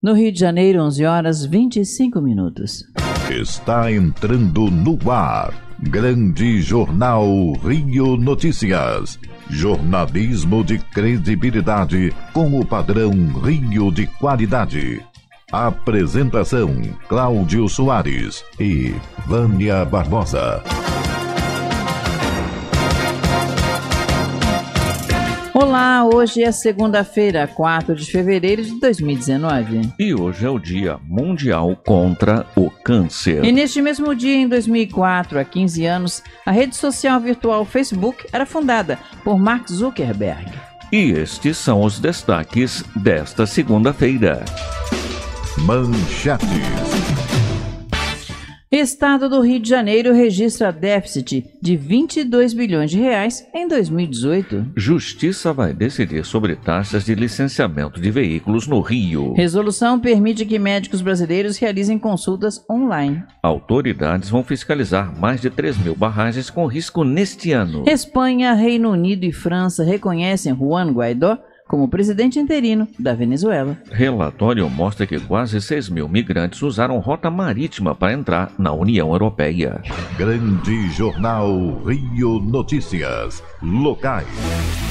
No Rio de Janeiro, 11 horas 25 minutos. Está entrando no ar. Grande Jornal Rio Notícias. Jornalismo de credibilidade com o padrão Rio de qualidade. Apresentação: Cláudio Soares e Vânia Barbosa. Hoje é segunda-feira, 4 de fevereiro de 2019. E hoje é o Dia Mundial contra o Câncer. E neste mesmo dia, em 2004, há 15 anos, a rede social virtual Facebook era fundada por Mark Zuckerberg. E estes são os destaques desta segunda-feira. Manchetes. Estado do Rio de Janeiro registra déficit de 22 bilhões de reais em 2018. Justiça vai decidir sobre taxas de licenciamento de veículos no Rio. Resolução permite que médicos brasileiros realizem consultas online. Autoridades vão fiscalizar mais de 3 mil barragens com risco neste ano. Espanha, Reino Unido e França reconhecem Juan Guaidó como presidente interino da Venezuela. Relatório mostra que quase 6 mil migrantes usaram rota marítima para entrar na União Europeia. Grande Jornal Rio Notícias. Locais.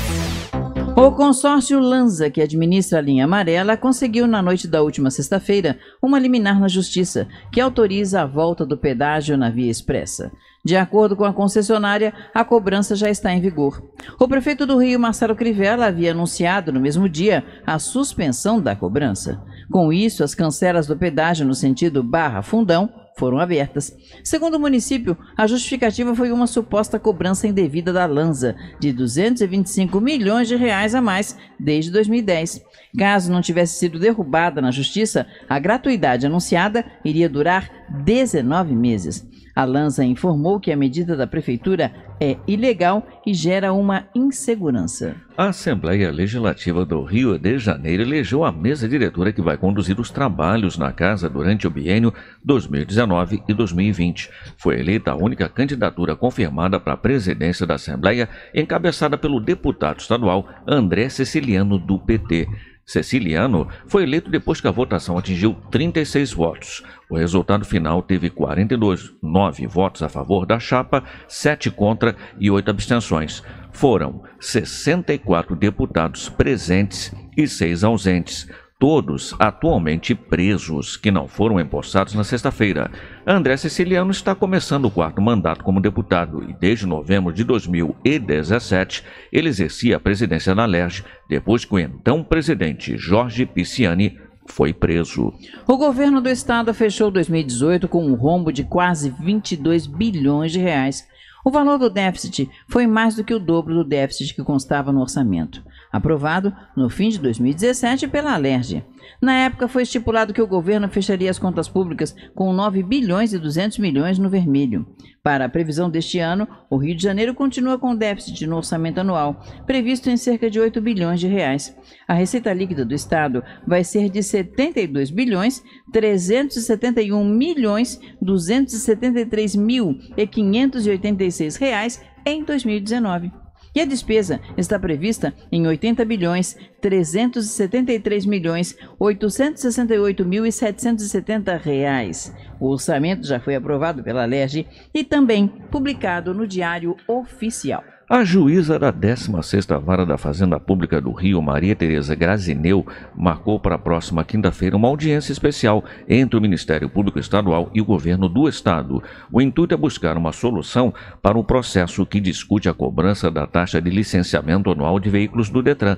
O consórcio Lanza, que administra a linha amarela, conseguiu na noite da última sexta-feira uma liminar na justiça que autoriza a volta do pedágio na via expressa. De acordo com a concessionária, a cobrança já está em vigor. O prefeito do Rio, Marcelo Crivella, havia anunciado no mesmo dia a suspensão da cobrança. Com isso, as cancelas do pedágio no sentido Barra Fundão foram abertas. Segundo o município, a justificativa foi uma suposta cobrança indevida da Lanza, de 225 milhões de reais a mais desde 2010. Caso não tivesse sido derrubada na justiça, a gratuidade anunciada iria durar 19 meses. A Lanza informou que a medida da prefeitura é ilegal e gera uma insegurança. A Assembleia Legislativa do Rio de Janeiro elegeu a mesa diretora que vai conduzir os trabalhos na casa durante o biênio 2019 e 2020. Foi eleita a única candidatura confirmada para a presidência da Assembleia, encabeçada pelo deputado estadual André Ceciliano do PT. Ceciliano foi eleito depois que a votação atingiu 36 votos. O resultado final teve 42, 9 votos a favor da chapa, 7 contra e 8 abstenções. Foram 64 deputados presentes e 6 ausentes todos atualmente presos, que não foram empossados na sexta-feira. André Siciliano está começando o quarto mandato como deputado e desde novembro de 2017 ele exercia a presidência da LERJ, depois que o então presidente Jorge Pisciani foi preso. O governo do estado fechou 2018 com um rombo de quase 22 bilhões de reais. O valor do déficit foi mais do que o dobro do déficit que constava no orçamento aprovado no fim de 2017 pela Alerj. Na época foi estipulado que o governo fecharia as contas públicas com 9 bilhões e 200 milhões no vermelho. Para a previsão deste ano, o Rio de Janeiro continua com déficit no orçamento anual, previsto em cerca de 8 bilhões de reais. A receita líquida do estado vai ser de 72 bilhões 371 milhões 273 mil e 586 reais em 2019. E a despesa está prevista em 80 bilhões 373 milhões 868 mil e 770 reais. O orçamento já foi aprovado pela LERJ e também publicado no Diário Oficial. A juíza da 16ª Vara da Fazenda Pública do Rio, Maria Tereza Grazineu, marcou para a próxima quinta-feira uma audiência especial entre o Ministério Público Estadual e o governo do estado. O intuito é buscar uma solução para um processo que discute a cobrança da taxa de licenciamento anual de veículos do Detran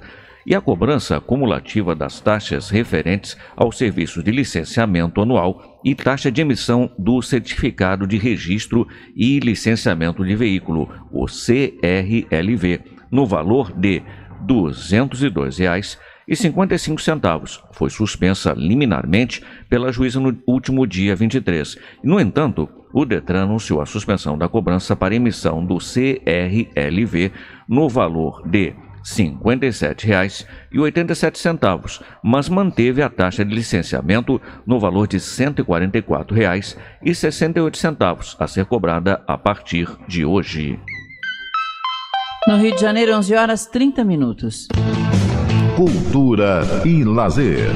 e a cobrança cumulativa das taxas referentes ao serviço de licenciamento anual e taxa de emissão do Certificado de Registro e Licenciamento de Veículo, o CRLV, no valor de R$ 202,55. Foi suspensa liminarmente pela juíza no último dia 23. No entanto, o Detran anunciou a suspensão da cobrança para emissão do CRLV no valor de R$ 57,87, mas manteve a taxa de licenciamento no valor de R$ 144,68 a ser cobrada a partir de hoje. No Rio de Janeiro, 11 horas 30 minutos. Cultura e lazer.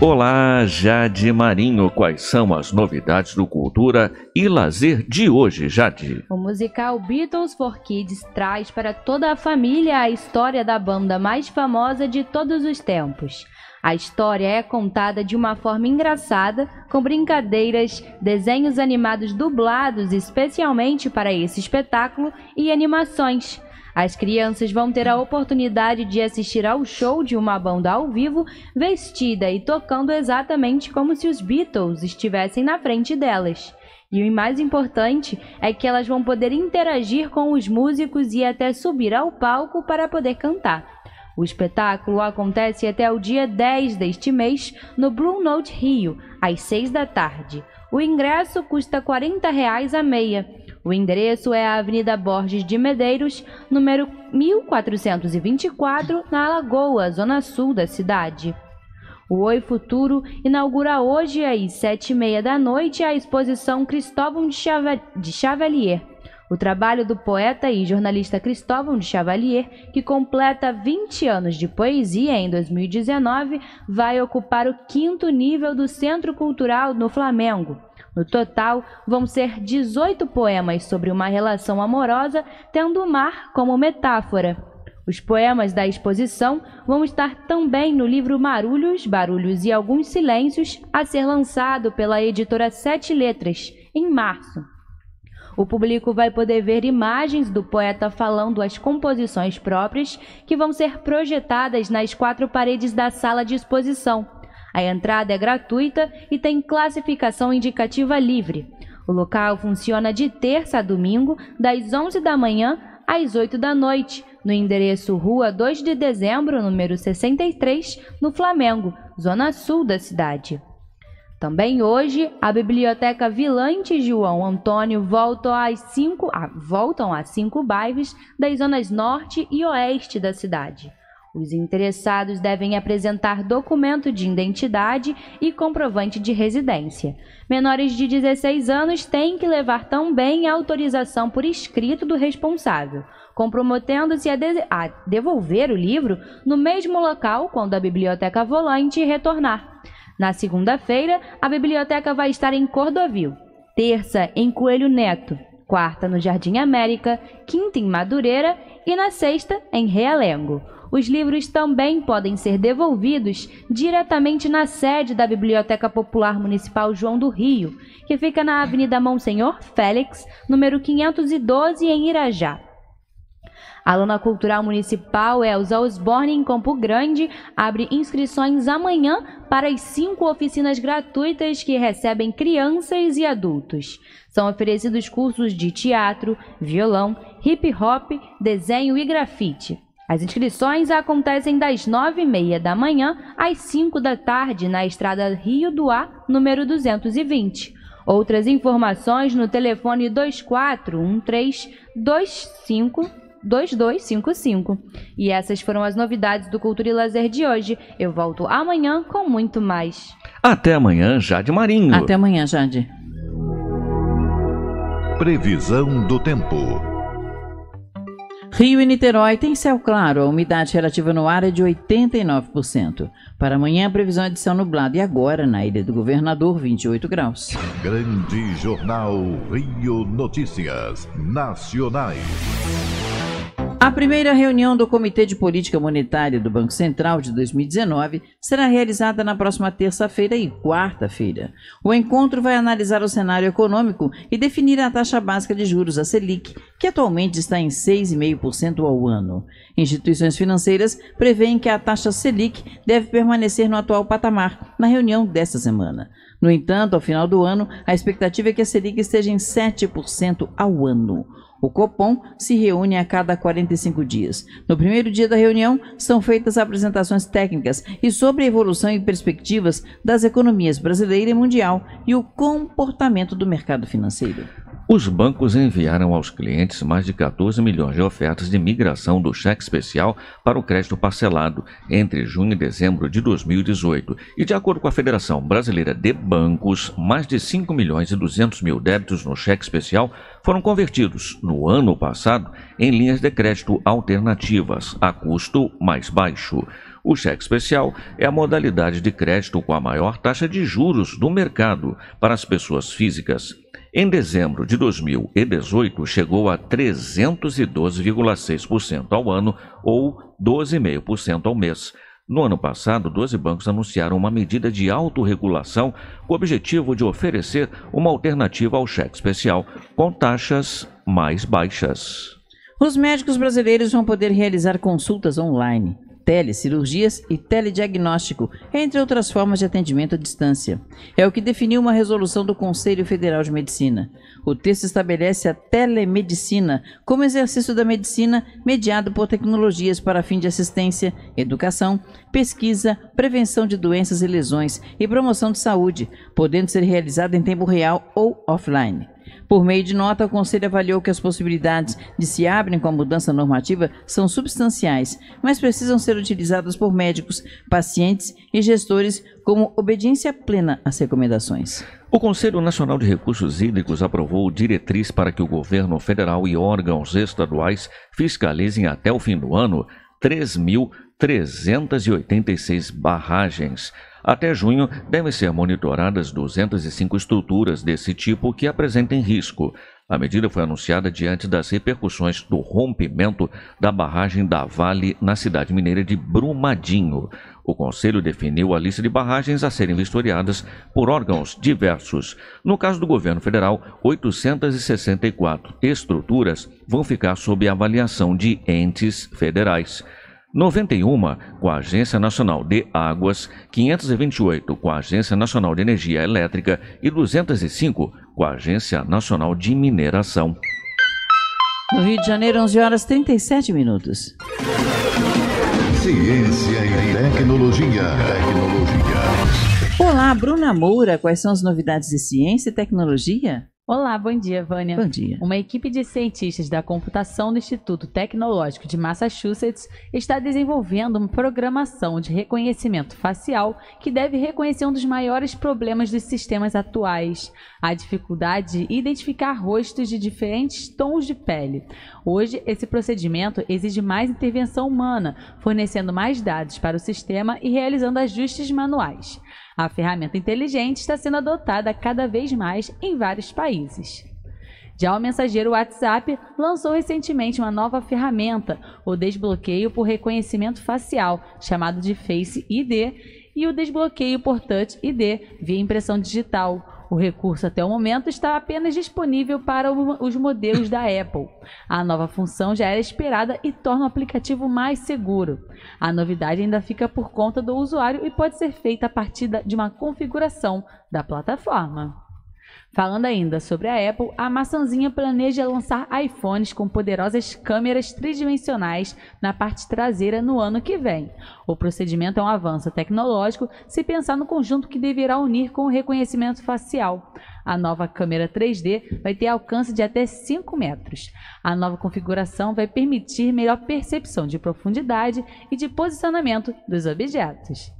Olá, Jade Marinho. Quais são as novidades do Cultura e Lazer de hoje, Jade? O musical Beatles for Kids traz para toda a família a história da banda mais famosa de todos os tempos. A história é contada de uma forma engraçada, com brincadeiras, desenhos animados dublados especialmente para esse espetáculo e animações. As crianças vão ter a oportunidade de assistir ao show de uma banda ao vivo, vestida e tocando exatamente como se os Beatles estivessem na frente delas. E o mais importante é que elas vão poder interagir com os músicos e até subir ao palco para poder cantar. O espetáculo acontece até o dia 10 deste mês no Blue Note Rio, às 6 da tarde. O ingresso custa 40 reais a meia. O endereço é a Avenida Borges de Medeiros, número 1424, na Alagoa, zona sul da cidade. O Oi Futuro inaugura hoje às sete e meia da noite a exposição Cristóvão de Chavalier. O trabalho do poeta e jornalista Cristóvão de Chavalier, que completa 20 anos de poesia em 2019, vai ocupar o quinto nível do Centro Cultural no Flamengo. No total, vão ser 18 poemas sobre uma relação amorosa, tendo o mar como metáfora. Os poemas da exposição vão estar também no livro Marulhos, Barulhos e Alguns Silêncios, a ser lançado pela editora Sete Letras, em março. O público vai poder ver imagens do poeta falando as composições próprias que vão ser projetadas nas quatro paredes da sala de exposição. A entrada é gratuita e tem classificação indicativa livre. O local funciona de terça a domingo, das 11 da manhã às 8 da noite, no endereço Rua 2 de Dezembro, número 63, no Flamengo, zona sul da cidade. Também hoje, a Biblioteca Vilante João Antônio volta às cinco, ah, voltam a cinco bairros das zonas norte e oeste da cidade. Os interessados devem apresentar documento de identidade e comprovante de residência. Menores de 16 anos têm que levar também a autorização por escrito do responsável, comprometendo-se a, de a devolver o livro no mesmo local quando a biblioteca volante retornar. Na segunda-feira, a biblioteca vai estar em Cordovil, terça em Coelho Neto, quarta no Jardim América, quinta em Madureira e na sexta em Realengo. Os livros também podem ser devolvidos diretamente na sede da Biblioteca Popular Municipal João do Rio, que fica na Avenida Monsenhor Félix, número 512, em Irajá. A Lona Cultural Municipal Elza Osborne, em Campo Grande, abre inscrições amanhã para as cinco oficinas gratuitas que recebem crianças e adultos. São oferecidos cursos de teatro, violão, hip hop, desenho e grafite. As inscrições acontecem das 9h30 da manhã às 5 da tarde na estrada Rio do Ar, número 220. Outras informações no telefone 2413 25 2255. E essas foram as novidades do Cultura e Lazer de hoje. Eu volto amanhã com muito mais. Até amanhã, Jade Marinho. Até amanhã, Jade. Previsão do tempo. Rio e Niterói tem céu claro, a umidade relativa no ar é de 89%. Para amanhã, a previsão é de céu nublado e agora, na Ilha do Governador, 28 graus. Grande Jornal Rio Notícias Nacionais. A primeira reunião do Comitê de Política Monetária do Banco Central de 2019 será realizada na próxima terça-feira e quarta-feira. O encontro vai analisar o cenário econômico e definir a taxa básica de juros, a Selic, que atualmente está em 6,5% ao ano. Instituições financeiras preveem que a taxa Selic deve permanecer no atual patamar na reunião desta semana. No entanto, ao final do ano, a expectativa é que a Selic esteja em 7% ao ano. O Copom se reúne a cada 45 dias. No primeiro dia da reunião, são feitas apresentações técnicas e sobre a evolução e perspectivas das economias brasileira e mundial e o comportamento do mercado financeiro. Os bancos enviaram aos clientes mais de 14 milhões de ofertas de migração do cheque especial para o crédito parcelado entre junho e dezembro de 2018. E de acordo com a Federação Brasileira de Bancos, mais de 5 milhões e 200 mil débitos no cheque especial foram convertidos no ano passado em linhas de crédito alternativas a custo mais baixo. O cheque especial é a modalidade de crédito com a maior taxa de juros do mercado para as pessoas físicas. Em dezembro de 2018, chegou a 312,6% ao ano ou 12,5% ao mês. No ano passado, 12 bancos anunciaram uma medida de autorregulação com o objetivo de oferecer uma alternativa ao cheque especial com taxas mais baixas. Os médicos brasileiros vão poder realizar consultas online telecirurgias e telediagnóstico, entre outras formas de atendimento à distância. É o que definiu uma resolução do Conselho Federal de Medicina. O texto estabelece a telemedicina como exercício da medicina mediado por tecnologias para fim de assistência, educação, pesquisa, prevenção de doenças e lesões e promoção de saúde, podendo ser realizada em tempo real ou offline. Por meio de nota, o Conselho avaliou que as possibilidades de se abrem com a mudança normativa são substanciais, mas precisam ser utilizadas por médicos, pacientes e gestores como obediência plena às recomendações. O Conselho Nacional de Recursos Hídricos aprovou diretriz para que o governo federal e órgãos estaduais fiscalizem até o fim do ano 3.386 barragens até junho, devem ser monitoradas 205 estruturas desse tipo que apresentem risco. A medida foi anunciada diante das repercussões do rompimento da barragem da Vale na cidade mineira de Brumadinho. O Conselho definiu a lista de barragens a serem vistoriadas por órgãos diversos. No caso do governo federal, 864 estruturas vão ficar sob avaliação de entes federais. 91 com a Agência Nacional de Águas, 528 com a Agência Nacional de Energia Elétrica e 205 com a Agência Nacional de Mineração. No Rio de Janeiro, 11 horas 37 minutos. Ciência e tecnologia. Tecnologia. Olá, Bruna Moura, quais são as novidades de ciência e tecnologia? Olá, bom dia, Vânia. Bom dia. Uma equipe de cientistas da computação do Instituto Tecnológico de Massachusetts está desenvolvendo uma programação de reconhecimento facial que deve reconhecer um dos maiores problemas dos sistemas atuais, a dificuldade de identificar rostos de diferentes tons de pele. Hoje, esse procedimento exige mais intervenção humana, fornecendo mais dados para o sistema e realizando ajustes manuais. A ferramenta inteligente está sendo adotada cada vez mais em vários países. Já o mensageiro WhatsApp lançou recentemente uma nova ferramenta, o desbloqueio por reconhecimento facial, chamado de Face ID, e o desbloqueio por Touch ID via impressão digital, o recurso até o momento está apenas disponível para os modelos da Apple. A nova função já era esperada e torna o aplicativo mais seguro. A novidade ainda fica por conta do usuário e pode ser feita a partir de uma configuração da plataforma. Falando ainda sobre a Apple, a maçãzinha planeja lançar iPhones com poderosas câmeras tridimensionais na parte traseira no ano que vem. O procedimento é um avanço tecnológico se pensar no conjunto que deverá unir com o reconhecimento facial. A nova câmera 3D vai ter alcance de até 5 metros. A nova configuração vai permitir melhor percepção de profundidade e de posicionamento dos objetos.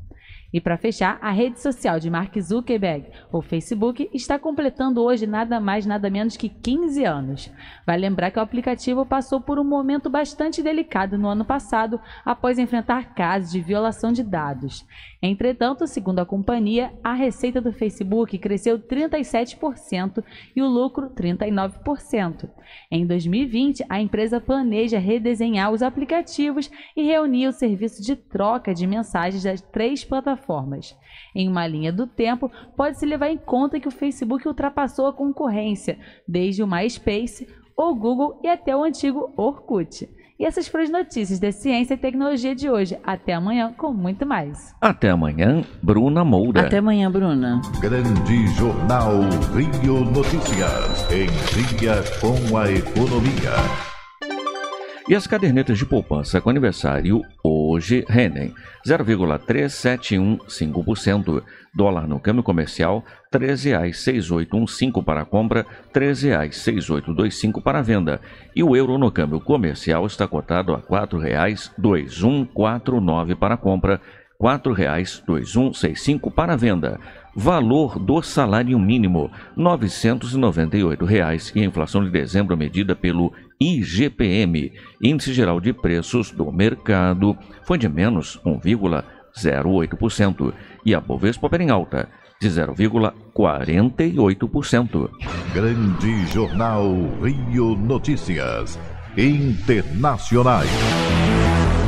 E para fechar, a rede social de Mark Zuckerberg, o Facebook, está completando hoje nada mais nada menos que 15 anos. Vai lembrar que o aplicativo passou por um momento bastante delicado no ano passado após enfrentar casos de violação de dados. Entretanto, segundo a companhia, a receita do Facebook cresceu 37% e o lucro 39%. Em 2020, a empresa planeja redesenhar os aplicativos e reunir o serviço de troca de mensagens das três plataformas. Em uma linha do tempo, pode-se levar em conta que o Facebook ultrapassou a concorrência, desde o MySpace, o Google e até o antigo Orkut. E essas foram as notícias da ciência e tecnologia de hoje. Até amanhã com muito mais. Até amanhã, Bruna Moura. Até amanhã, Bruna. Grande Jornal Rio Notícias. Em dia com a economia. E as cadernetas de poupança com aniversário hoje rendem 0,3715%. Dólar no câmbio comercial R$ 13,6815 para compra, R$ 13,6825 para venda. E o euro no câmbio comercial está cotado a R$ 4,2149 para compra, R$ 4,2165 para venda. Valor do salário mínimo R$ 998,00 e a inflação de dezembro medida pelo IGPM, Índice Geral de Preços do Mercado, foi de menos 1,08% e a Bovespa opera em alta, de 0,48%. Grande Jornal Rio Notícias. Internacionais.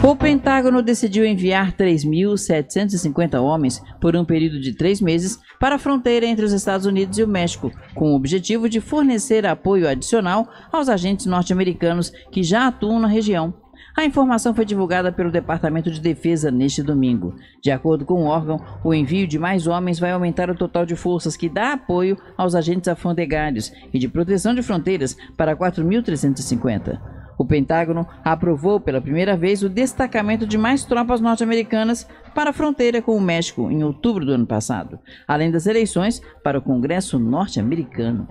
O Pentágono decidiu enviar 3.750 homens por um período de três meses para a fronteira entre os Estados Unidos e o México, com o objetivo de fornecer apoio adicional aos agentes norte-americanos que já atuam na região. A informação foi divulgada pelo Departamento de Defesa neste domingo. De acordo com o órgão, o envio de mais homens vai aumentar o total de forças que dá apoio aos agentes alfandegários e de proteção de fronteiras para 4.350. O Pentágono aprovou pela primeira vez o destacamento de mais tropas norte-americanas para a fronteira com o México em outubro do ano passado, além das eleições para o Congresso norte-americano.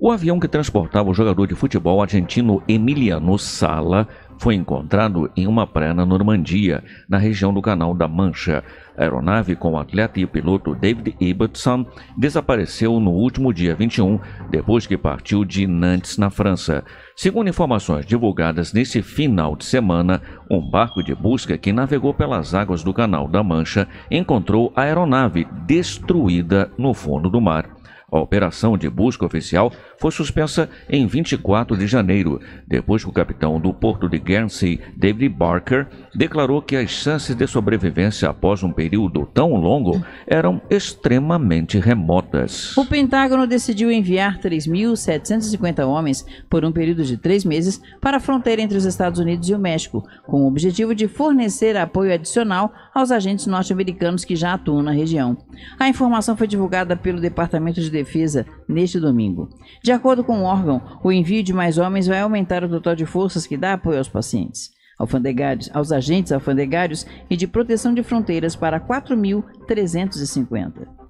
O avião que transportava o jogador de futebol argentino Emiliano Sala foi encontrado em uma praia na Normandia, na região do Canal da Mancha. A aeronave com o atleta e o piloto David Ibbotson desapareceu no último dia 21, depois que partiu de Nantes, na França. Segundo informações divulgadas nesse final de semana, um barco de busca que navegou pelas águas do Canal da Mancha encontrou a aeronave destruída no fundo do mar. A operação de busca oficial foi suspensa em 24 de janeiro, depois que o capitão do porto de Guernsey, David Barker, declarou que as chances de sobrevivência após um período tão longo eram extremamente remotas. O Pentágono decidiu enviar 3.750 homens por um período de três meses para a fronteira entre os Estados Unidos e o México, com o objetivo de fornecer apoio adicional aos agentes norte-americanos que já atuam na região. A informação foi divulgada pelo Departamento de Defesa neste domingo. De acordo com o órgão, o envio de mais homens vai aumentar o total de forças que dá apoio aos pacientes, alfandegários, aos agentes alfandegários e de proteção de fronteiras para 4.350.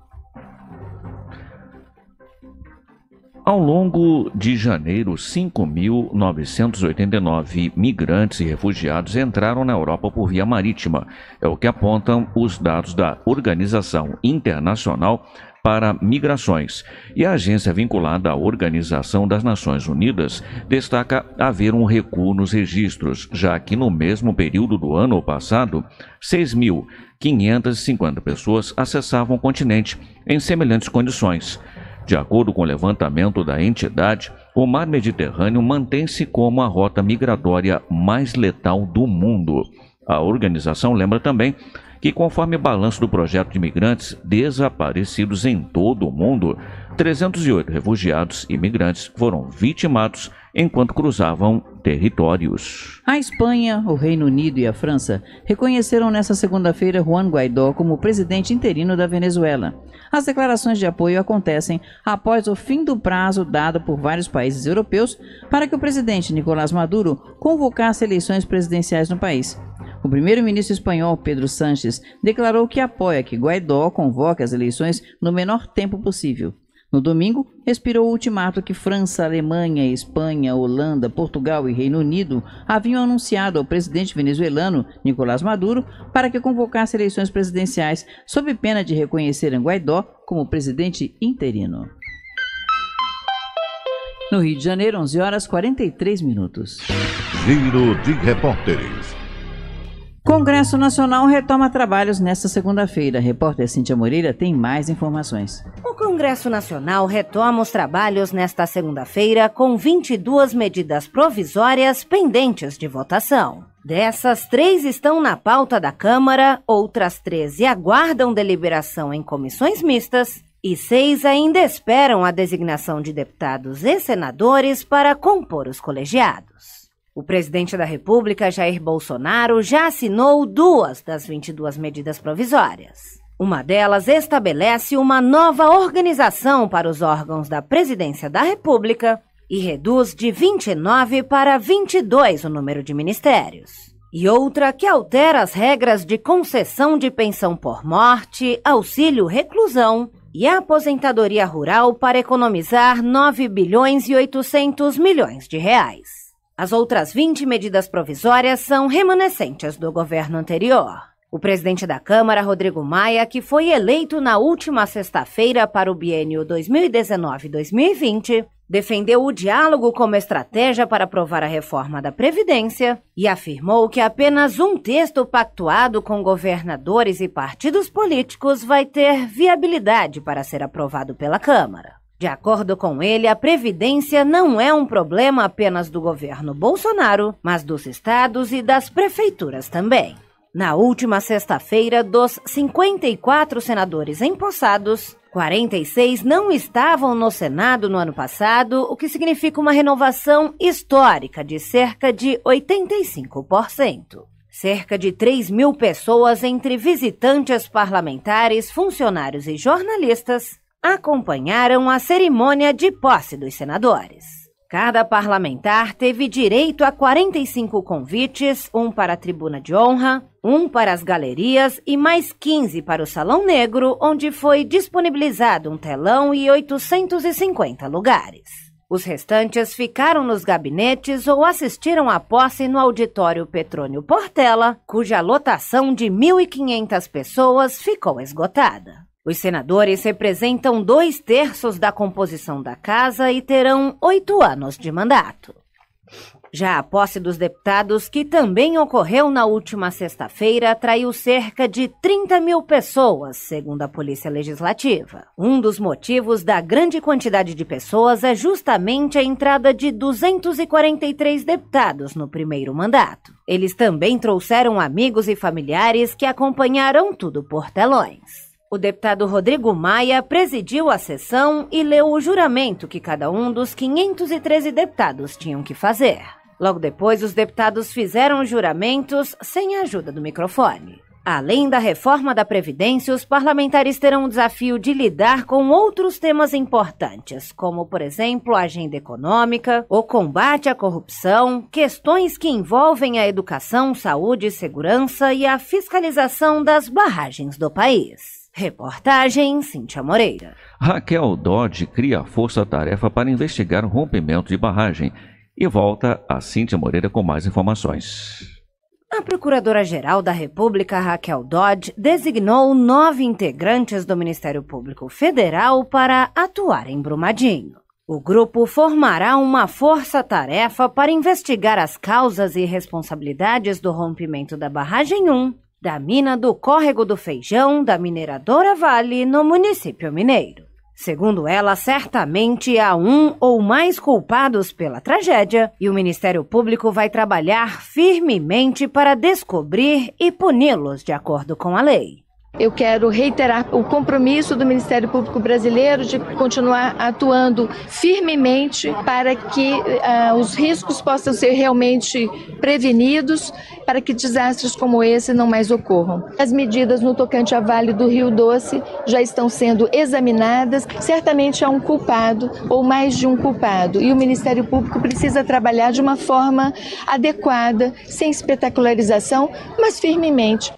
Ao longo de janeiro, 5.989 migrantes e refugiados entraram na Europa por via marítima. É o que apontam os dados da Organização Internacional para Migrações. E a agência vinculada à Organização das Nações Unidas destaca haver um recuo nos registros, já que no mesmo período do ano passado, 6.550 pessoas acessavam o continente em semelhantes condições. De acordo com o levantamento da entidade, o mar Mediterrâneo mantém-se como a rota migratória mais letal do mundo. A organização lembra também que, conforme balanço do projeto de imigrantes desaparecidos em todo o mundo, 308 refugiados e imigrantes foram vitimados enquanto cruzavam territórios. A Espanha, o Reino Unido e a França reconheceram nesta segunda-feira Juan Guaidó como presidente interino da Venezuela. As declarações de apoio acontecem após o fim do prazo dado por vários países europeus para que o presidente Nicolás Maduro convocasse eleições presidenciais no país. O primeiro-ministro espanhol, Pedro Sánchez, declarou que apoia que Guaidó convoque as eleições no menor tempo possível. No domingo, expirou o ultimato que França, Alemanha, Espanha, Holanda, Portugal e Reino Unido haviam anunciado ao presidente venezuelano, Nicolás Maduro, para que convocasse eleições presidenciais, sob pena de reconhecerem Guaidó como presidente interino. No Rio de Janeiro, 11 horas 43 minutos. Giro de repórteres. Congresso Nacional retoma trabalhos nesta segunda-feira. Repórter Cíntia Moreira tem mais informações. O Congresso Nacional retoma os trabalhos nesta segunda-feira com 22 medidas provisórias pendentes de votação. Dessas, três estão na pauta da Câmara, outras 13 aguardam deliberação em comissões mistas e seis ainda esperam a designação de deputados e senadores para compor os colegiados. O presidente da República, Jair Bolsonaro, já assinou duas das 22 medidas provisórias. Uma delas estabelece uma nova organização para os órgãos da Presidência da República e reduz de 29 para 22 o número de ministérios. E outra que altera as regras de concessão de pensão por morte, auxílio reclusão e aposentadoria rural para economizar 9 bilhões e 800 milhões de reais. As outras 20 medidas provisórias são remanescentes do governo anterior. O presidente da Câmara, Rodrigo Maia, que foi eleito na última sexta-feira para o biênio 2019-2020, defendeu o diálogo como estratégia para aprovar a reforma da Previdência e afirmou que apenas um texto pactuado com governadores e partidos políticos vai ter viabilidade para ser aprovado pela Câmara. De acordo com ele, a Previdência não é um problema apenas do governo Bolsonaro, mas dos estados e das prefeituras também. Na última sexta-feira, dos 54 senadores empossados, 46 não estavam no Senado no ano passado, o que significa uma renovação histórica de cerca de 85%. Cerca de 3 mil pessoas, entre visitantes parlamentares, funcionários e jornalistas, acompanharam a cerimônia de posse dos senadores. Cada parlamentar teve direito a 45 convites, um para a tribuna de honra, um para as galerias e mais 15 para o Salão Negro, onde foi disponibilizado um telão e 850 lugares. Os restantes ficaram nos gabinetes ou assistiram à posse no auditório Petrônio Portela, cuja lotação de 1.500 pessoas ficou esgotada. Os senadores representam dois terços da composição da casa e terão oito anos de mandato. Já a posse dos deputados, que também ocorreu na última sexta-feira, atraiu cerca de 30 mil pessoas, segundo a Polícia Legislativa. Um dos motivos da grande quantidade de pessoas é justamente a entrada de 243 deputados no primeiro mandato. Eles também trouxeram amigos e familiares que acompanharam tudo por telões. O deputado Rodrigo Maia presidiu a sessão e leu o juramento que cada um dos 513 deputados tinham que fazer. Logo depois, os deputados fizeram juramentos sem a ajuda do microfone. Além da reforma da Previdência, os parlamentares terão o desafio de lidar com outros temas importantes, como, por exemplo, a agenda econômica, o combate à corrupção, questões que envolvem a educação, saúde segurança e a fiscalização das barragens do país. Reportagem Cíntia Moreira. Raquel Dodge cria a força-tarefa para investigar o rompimento de barragem e volta a Cíntia Moreira com mais informações. A Procuradora-Geral da República, Raquel Dodge, designou nove integrantes do Ministério Público Federal para atuar em Brumadinho. O grupo formará uma força-tarefa para investigar as causas e responsabilidades do rompimento da Barragem 1 da mina do Córrego do Feijão da mineradora Vale no município mineiro. Segundo ela, certamente há um ou mais culpados pela tragédia e o Ministério Público vai trabalhar firmemente para descobrir e puni-los de acordo com a lei. Eu quero reiterar o compromisso do Ministério Público Brasileiro de continuar atuando firmemente para que uh, os riscos possam ser realmente prevenidos, para que desastres como esse não mais ocorram. As medidas no tocante a Vale do Rio Doce já estão sendo examinadas. Certamente há um culpado ou mais de um culpado, e o Ministério Público precisa trabalhar de uma forma adequada, sem espetacularização, mas firmemente.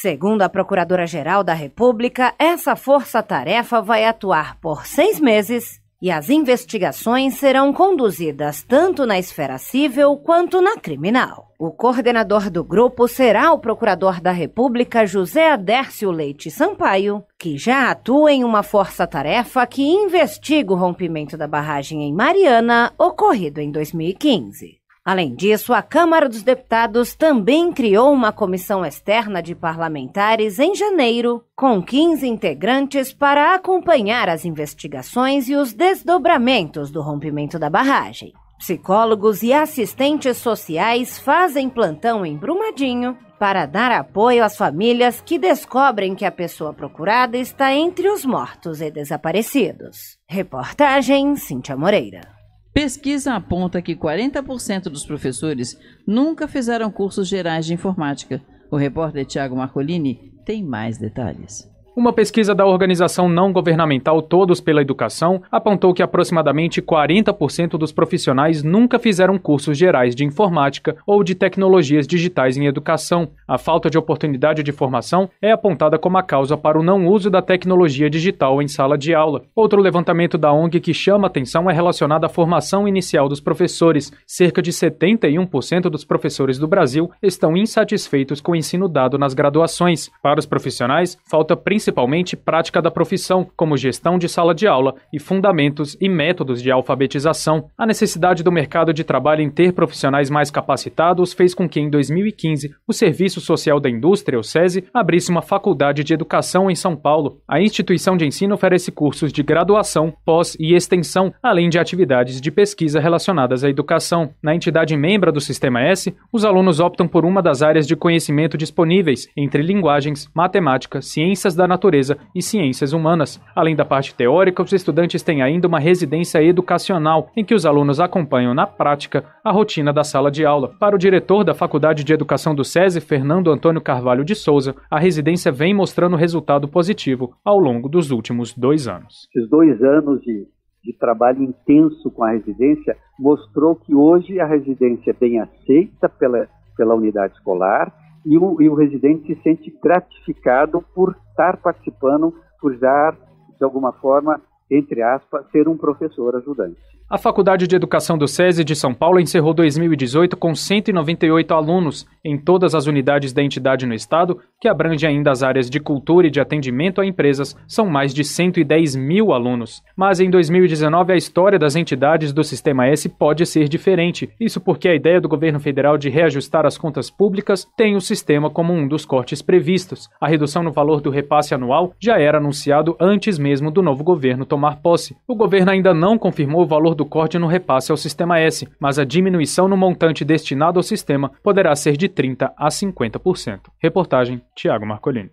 Segundo a Procuradora-Geral da República, essa força-tarefa vai atuar por seis meses e as investigações serão conduzidas tanto na esfera civil quanto na criminal. O coordenador do grupo será o Procurador da República José Adércio Leite Sampaio, que já atua em uma força-tarefa que investiga o rompimento da barragem em Mariana, ocorrido em 2015. Além disso, a Câmara dos Deputados também criou uma comissão externa de parlamentares em janeiro, com 15 integrantes para acompanhar as investigações e os desdobramentos do rompimento da barragem. Psicólogos e assistentes sociais fazem plantão em Brumadinho para dar apoio às famílias que descobrem que a pessoa procurada está entre os mortos e desaparecidos. Reportagem Cíntia Moreira. Pesquisa aponta que 40% dos professores nunca fizeram cursos gerais de informática. O repórter Tiago Marcolini tem mais detalhes. Uma pesquisa da organização não governamental Todos pela Educação apontou que aproximadamente 40% dos profissionais nunca fizeram cursos gerais de informática ou de tecnologias digitais em educação. A falta de oportunidade de formação é apontada como a causa para o não uso da tecnologia digital em sala de aula. Outro levantamento da ONG que chama atenção é relacionado à formação inicial dos professores. Cerca de 71% dos professores do Brasil estão insatisfeitos com o ensino dado nas graduações. Para os profissionais, falta principalmente principalmente prática da profissão, como gestão de sala de aula e fundamentos e métodos de alfabetização. A necessidade do mercado de trabalho em ter profissionais mais capacitados fez com que, em 2015, o Serviço Social da Indústria, o SESI, abrisse uma faculdade de educação em São Paulo. A instituição de ensino oferece cursos de graduação, pós e extensão, além de atividades de pesquisa relacionadas à educação. Na entidade membro do Sistema S, os alunos optam por uma das áreas de conhecimento disponíveis, entre linguagens, matemática, ciências da natureza e ciências humanas. Além da parte teórica, os estudantes têm ainda uma residência educacional, em que os alunos acompanham na prática a rotina da sala de aula. Para o diretor da Faculdade de Educação do SESI, Fernando Antônio Carvalho de Souza, a residência vem mostrando resultado positivo ao longo dos últimos dois anos. Esses dois anos de, de trabalho intenso com a residência mostrou que hoje a residência é bem aceita pela, pela unidade escolar e o, e o residente se sente gratificado por estar participando, por dar, de alguma forma, entre aspas, ser um professor ajudante. A Faculdade de Educação do SESI de São Paulo encerrou 2018 com 198 alunos em todas as unidades da entidade no estado, que abrange ainda as áreas de cultura e de atendimento a empresas, são mais de 110 mil alunos. Mas em 2019 a história das entidades do Sistema S pode ser diferente, isso porque a ideia do governo federal de reajustar as contas públicas tem o sistema como um dos cortes previstos. A redução no valor do repasse anual já era anunciado antes mesmo do novo governo tomar posse. O governo ainda não confirmou o valor do corte no repasse ao Sistema S, mas a diminuição no montante destinado ao sistema poderá ser de 30% a 50%. Reportagem Tiago Marcolini.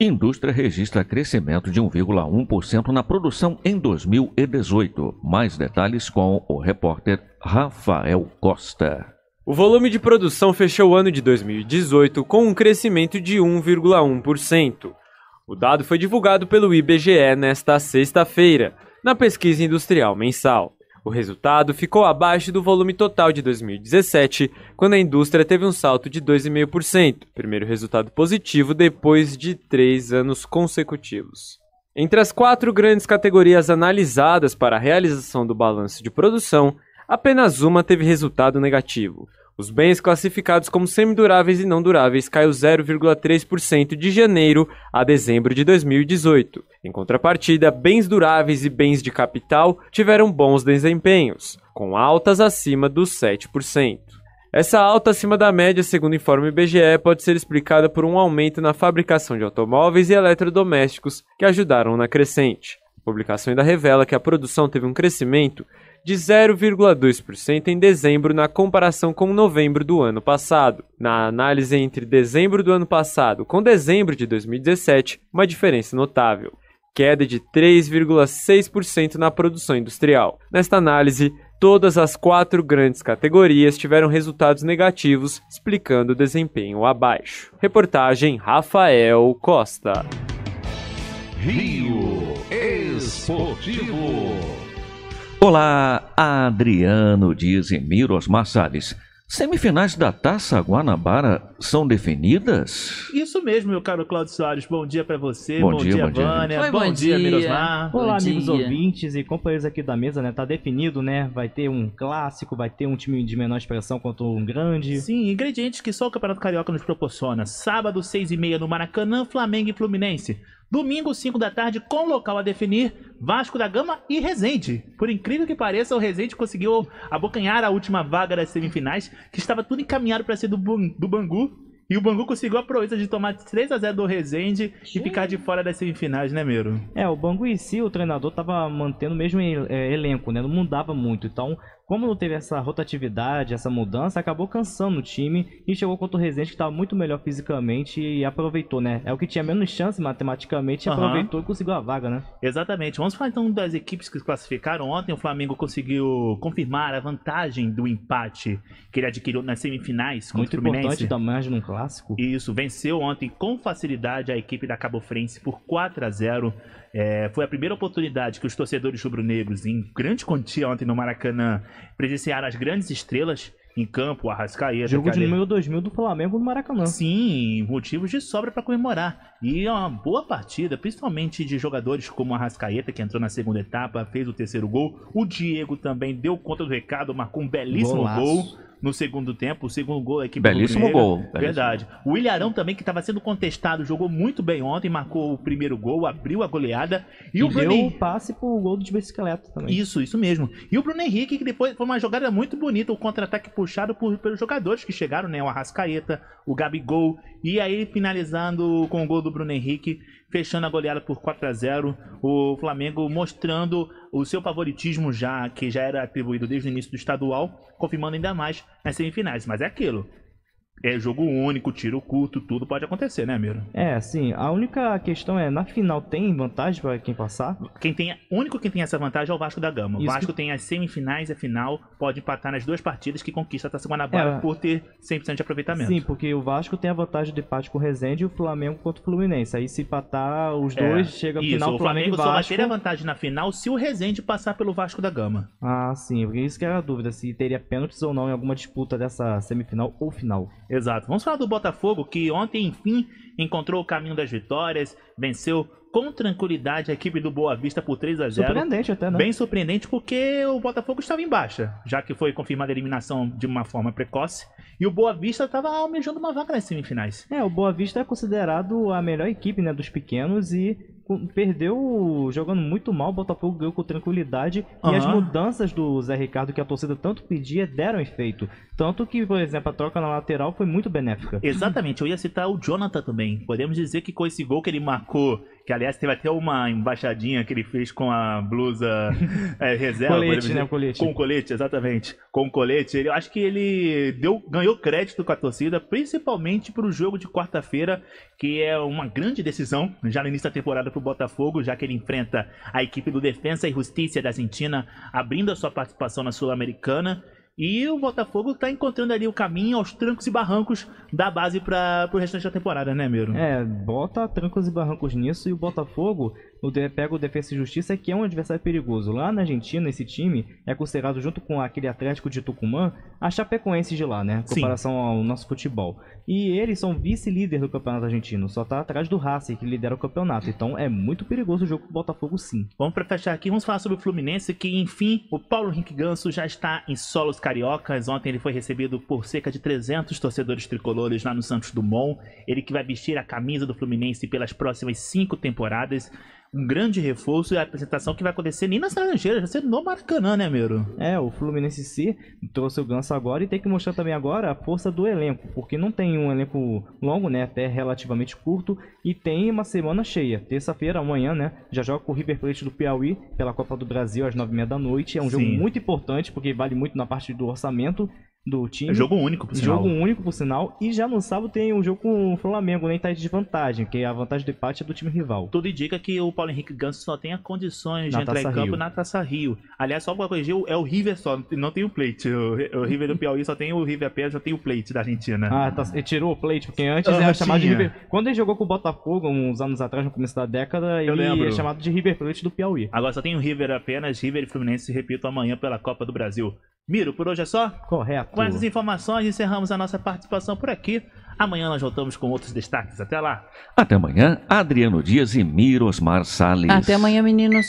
Indústria registra crescimento de 1,1% na produção em 2018. Mais detalhes com o repórter Rafael Costa. O volume de produção fechou o ano de 2018 com um crescimento de 1,1%. O dado foi divulgado pelo IBGE nesta sexta-feira, na pesquisa industrial mensal. O resultado ficou abaixo do volume total de 2017, quando a indústria teve um salto de 2,5%, primeiro resultado positivo depois de três anos consecutivos. Entre as quatro grandes categorias analisadas para a realização do balanço de produção, apenas uma teve resultado negativo, os bens classificados como semiduráveis e não duráveis caiu 0,3% de janeiro a dezembro de 2018. Em contrapartida, bens duráveis e bens de capital tiveram bons desempenhos, com altas acima dos 7%. Essa alta acima da média, segundo o informe IBGE, pode ser explicada por um aumento na fabricação de automóveis e eletrodomésticos que ajudaram na crescente. A publicação ainda revela que a produção teve um crescimento de 0,2% em dezembro na comparação com novembro do ano passado. Na análise entre dezembro do ano passado com dezembro de 2017, uma diferença notável. Queda de 3,6% na produção industrial. Nesta análise, todas as quatro grandes categorias tiveram resultados negativos, explicando o desempenho abaixo. Reportagem Rafael Costa. Rio Esportivo. Olá, Adriano Dias e Miros Massales. Semifinais da Taça Guanabara são definidas? Isso mesmo, meu caro Claudio Soares. Bom dia para você, Bom bom, dia, dia, bom dia, Vânia, Oi, bom, bom dia, dia. Mirosmar. Olá, Bom amigos dia. ouvintes e companheiros aqui da mesa, né? Tá definido, né? Vai ter um clássico, vai ter um time de menor expressão contra um grande. Sim, ingredientes que só o Campeonato Carioca nos proporciona. Sábado, 6 e meia no Maracanã, Flamengo e Fluminense. Domingo, 5 da tarde, com local a definir, Vasco da Gama e Resende. Por incrível que pareça, o Resende conseguiu abocanhar a última vaga das semifinais, que estava tudo encaminhado para ser do, do Bangu. E o Bangu conseguiu a proeza de tomar 3 a 0 do Resende e ficar de fora das semifinais, né, Miro? É, o Bangu em si, o treinador tava mantendo o mesmo é, elenco, né? Não mudava muito. Então, como não teve essa rotatividade, essa mudança, acabou cansando o time e chegou contra o Resende que estava muito melhor fisicamente e aproveitou, né? É o que tinha menos chance matematicamente e Aham. aproveitou e conseguiu a vaga, né? Exatamente. Vamos falar então das equipes que se classificaram. Ontem o Flamengo conseguiu confirmar a vantagem do empate que ele adquiriu nas semifinais contra Muito o Fluminense. importante da margem num clássico. Isso, venceu ontem com facilidade a equipe da Cabo Frense por 4 a 0 É, foi a primeira oportunidade que os torcedores rubro-negros, em grande quantia ontem no Maracanã, presenciaram as grandes estrelas em campo, o Arrascaeta. Jogo de número 2000 do Flamengo no Maracanã. Sim, motivos de sobra para comemorar. E é uma boa partida, principalmente de jogadores como a Rascaeta, que entrou na segunda etapa, fez o terceiro gol. O Diego também deu conta do recado, marcou um belíssimo Golaço. gol. No segundo tempo. O segundo gol da equipe Belíssimo gol, belíssimo. Verdade. O Ilharão também, que estava sendo contestado, jogou muito bem ontem, marcou o primeiro gol, abriu a goleada. E, E, o Bruno deu o passe pro gol de bicicleta também. Isso, isso mesmo. E o Bruno Henrique, que depois foi uma jogada muito bonita, o contra-ataque puxado por- pelos jogadores que chegaram, né? O Arrascaeta, o Gabigol. E aí, finalizando com o gol do Bruno Henrique, fechando a goleada por 4 a 0 O Flamengo mostrando o seu favoritismo já, que já era atribuído desde o início do estadual, confirmando ainda mais nas semifinais. Mas é aquilo. É jogo único, tiro curto, tudo pode acontecer, né, Miro? É, assim, a única questão é, na final tem vantagem pra quem passar? Quem tem, o único que tem essa vantagem é o Vasco da Gama. O Isso Vasco que- tem as semifinais e a final, pode empatar nas duas partidas que conquista a Taça Guanabara É. por ter 100% de aproveitamento. Sim, porque o Vasco tem a vantagem do empate com o Resende e o Flamengo contra o Fluminense. Aí se empatar os É, dois, chega no isso, final o Flamengo Flamengo só vai Vasco. ter a vantagem na final se o Rezende passar pelo Vasco da Gama. Ah, sim, porque isso que era a dúvida, se teria pênaltis ou não em alguma disputa dessa semifinal ou final. Exato. Vamos falar do Botafogo, que ontem, enfim, encontrou o caminho das vitórias, venceu com tranquilidade a equipe do Boa Vista por 3 a 0 Surpreendente até, né? Bem surpreendente porque o Botafogo estava em baixa, já que foi confirmada a eliminação de uma forma precoce. E o Boa Vista estava almejando uma vaga nas semifinais. É, o Boa Vista é considerado a melhor equipe né, dos pequenos e perdeu jogando muito mal. O Botafogo ganhou com tranquilidade e as mudanças do Zé Ricardo que a torcida tanto pedia deram efeito. Tanto que, por exemplo, a troca na lateral foi muito benéfica. Exatamente, eu ia citar o Jonathan também. Podemos dizer que com esse gol que ele marcou, que aliás teve até uma embaixadinha que ele fez com a blusa é, reserva. Colete, né, o colete. Com o colete, exatamente. Com o colete. Ele, eu acho que ele deu, ganhou crédito com a torcida, principalmente para o jogo de quarta-feira, que é uma grande decisão, já no início da temporada para o Botafogo, já que ele enfrenta a equipe do Defensa e Justiça da Argentina, abrindo a sua participação na Sul-Americana. E o Botafogo está encontrando ali o caminho aos trancos e barrancos da base para o restante da temporada, né, Miro? É, bota trancos e barrancos nisso e o Botafogo o pega o Defesa e Justiça que é um adversário perigoso. Lá na Argentina, esse time é considerado junto com aquele Atlético de Tucumã, a Chapecoense de lá, né? Em Sim. comparação ao nosso futebol. E eles são vice-líder do campeonato argentino, só tá atrás do Racing, que lidera o campeonato. Então é muito perigoso o jogo pro Botafogo sim. Vamos para fechar aqui, vamos falar sobre o Fluminense, que enfim, o Paulo Henrique Ganso já está em solos cariocas. Ontem ele foi recebido por cerca de 300 torcedores tricolores lá no Santos Dumont. Ele que vai vestir a camisa do Fluminense pelas próximas cinco temporadas. Um grande reforço e a apresentação que vai acontecer nem nas Laranjeiras, vai ser no Maracanã, né, Miro? É, o Fluminense C trouxe o Ganso agora e tem que mostrar também agora a força do elenco, porque não tem um elenco longo, né, até relativamente curto, e tem uma semana cheia. Terça-feira, amanhã, né, já joga com o River Plate do Piauí pela Copa do Brasil às nove e meia da noite. É um jogo Sim. muito importante, porque vale muito na parte do orçamento do time. É jogo único, por sinal. Jogo único, por sinal. E já no sábado tem o jogo com o Flamengo, nem tá de desvantagem, que a vantagem do empate é do time rival. Tudo indica que o Paulo Henrique Ganso só tenha condições Na de entrar em campo Rio. na Taça Rio. Aliás, só pra corrigir, é o River só, não tem o Plate. O, o River do Piauí só tem o River apenas, só tem o Plate da Argentina. Ah, tá, ele tirou o plate, porque antes Ah, era chamado de. River. Quando ele jogou com o Botafogo, uns anos atrás, no começo da década, Eu ele lembro. é chamado de River Plate do Piauí. Agora só tem o River apenas, River e Fluminense, repito, amanhã pela Copa do Brasil. Miro, por hoje é só? Correto. Com essas informações, encerramos a nossa participação por aqui. Amanhã nós voltamos com outros destaques. Até lá! Até amanhã, Adriano Dias e Mirosmar Salles. Até amanhã, meninos.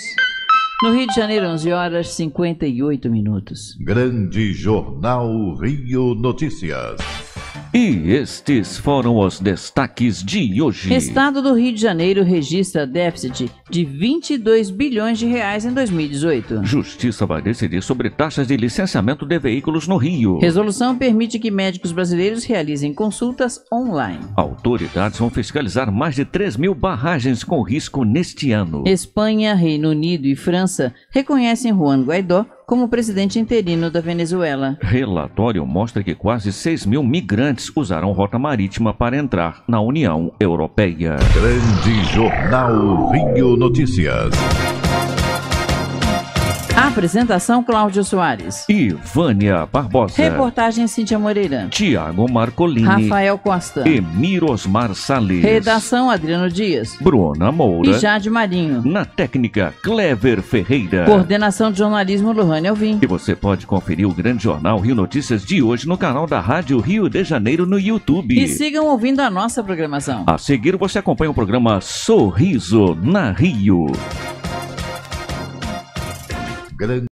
No Rio de Janeiro, 11 horas 58 minutos. Grande Jornal Rio Notícias. E estes foram os destaques de hoje. Estado do Rio de Janeiro registra déficit de 22 bilhões de reais em 2018. Justiça vai decidir sobre taxas de licenciamento de veículos no Rio. Resolução permite que médicos brasileiros realizem consultas online. Autoridades vão fiscalizar mais de 3 mil barragens com risco neste ano. Espanha, Reino Unido e França reconhecem Juan Guaidó como presidente interino da Venezuela. Relatório mostra que quase 6 mil migrantes usaram rota marítima para entrar na União Europeia. Grande Jornal Rio Notícias. Apresentação Cláudio Soares. E Vânia Barbosa. Reportagem Cíntia Moreira. Tiago Marcolini. Rafael Costa. E Mirosmar Salles. Redação Adriano Dias. Bruna Moura. E Jade Marinho. Na técnica, Clever Ferreira. Coordenação de jornalismo Lohane Alvim. E você pode conferir o Grande Jornal Rio Notícias de hoje no canal da Rádio Rio de Janeiro no YouTube. E sigam ouvindo a nossa programação. A seguir você acompanha o programa Sorriso na Rio. Grande